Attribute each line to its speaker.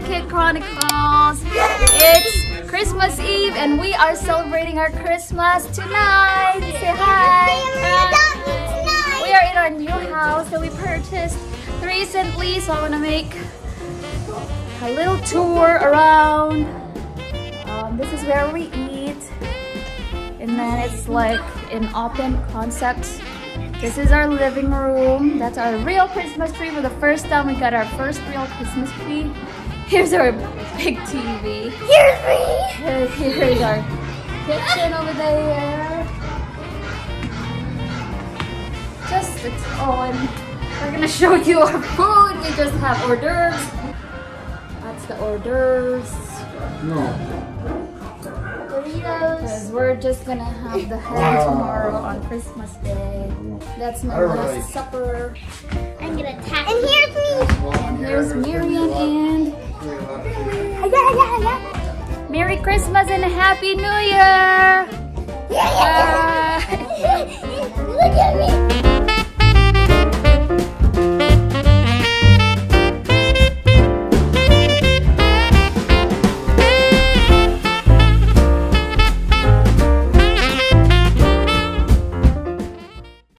Speaker 1: Pickles. It's Christmas Eve and we are celebrating our Christmas tonight. Say hi. We are in our new house that we purchased recently, so I want to make a little tour around. Um, this is where we eat, and then it's like an open concept. This is our living room. That's our real Christmas tree. For the first time, we got our first real Christmas tree. Here's our big TV.
Speaker 2: Here's me.
Speaker 1: Here's our kitchen over there. Just the oh, and we're gonna show you our food. We just have hors d'oeuvres. That's the hors d'oeuvres. No. Because we're just gonna have the ham tomorrow on Christmas Day. That's my last supper.
Speaker 2: I'm gonna tap. And here's me.
Speaker 1: And here's Miriam and Merry Christmas and Happy New Year!